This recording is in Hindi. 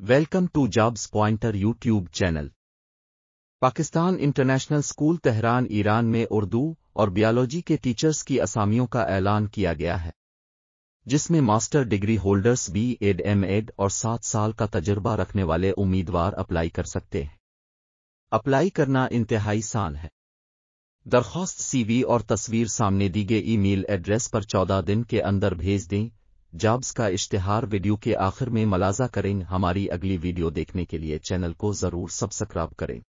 Welcome to jobs pointer YouTube channel Pakistan international school Tehran Iran में उर्दू और बियोलॉजी के टीचर्स की असामियों का ऐलान किया गया है, जिसमें master degree holders B Ed M Ed और सात साल का तजर्बा रखने वाले उम्मीदवार अप्लाई कर सकते हैं। अप्लाई करना इंतहाई सान है। दरख्वास्त सीवी और तस्वीर सामने दी गई ईमेल एड्रेस पर चौदह दिन के अंदर भेज दें जॉब्स का इश्तिहार वीडियो के आखिर में मलाजा करें। हमारी अगली वीडियो देखने के लिए चैनल को ज़रूर सब्सक्राइब करें।